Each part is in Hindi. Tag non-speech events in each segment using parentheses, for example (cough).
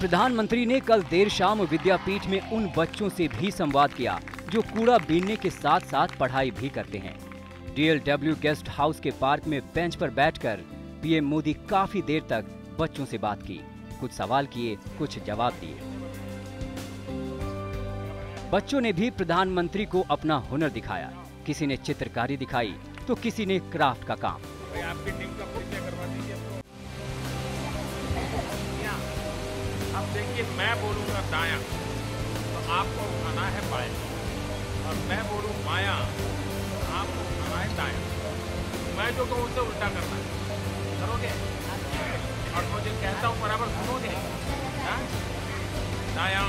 प्रधानमंत्री ने कल देर शाम विद्यापीठ में उन बच्चों से भी संवाद किया, जो कूड़ा बीनने के साथ साथ पढ़ाई भी करते हैं। डीएलडब्ल्यू गेस्ट हाउस के पार्क में बेंच पर बैठकर पीएम मोदी काफ़ी देर तक बच्चों से बात की। कुछ सवाल किए, कुछ जवाब दिए। बच्चों ने भी प्रधानमंत्री को अपना हुनर दिखाया। किसी ने चित्रकारी दिखाई तो किसी ने क्राफ्ट का काम। आपकी टीम का देखिए मैं बोलूँगा दाया। तो आपको उठाना है बाया। और मैं बोलू माया तो आपको उठाना है दाया। मैं जो कहूँ उसे उल्टा करना है। करोगे? और मुझे कहता हूँ बराबर सुनोगे? हाँ? दाया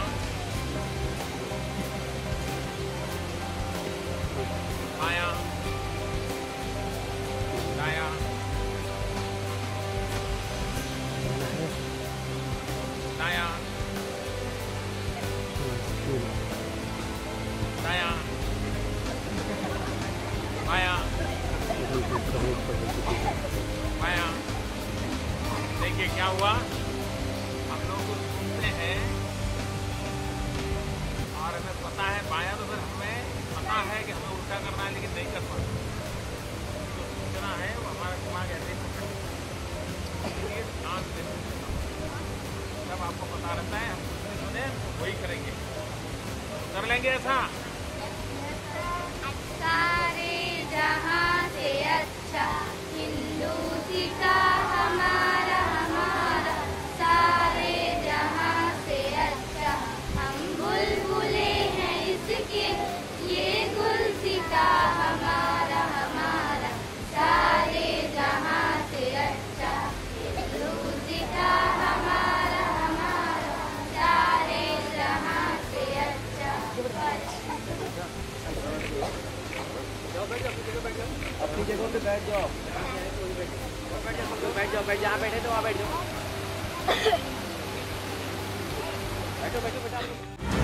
देखिए क्या हुआ? हम लोग सुनते हैं। और हमें पता है, माया तो फिर हमें पता है कि हमें उल्टा करना है, लेकिन नहीं कर पाते। जो सूचना है, वो हमारा दिमाग ऐसे ही है। से जब आपको पता रहता है, हम तो वही करेंगे। कर लेंगे ऐसा? अपनी जगह पे बैठ जाओ। बैठ जाओ, बैठ जहाँ बैठे तो वहाँ बैठ जाओ। (coughs) बैठो बैठो बैठो।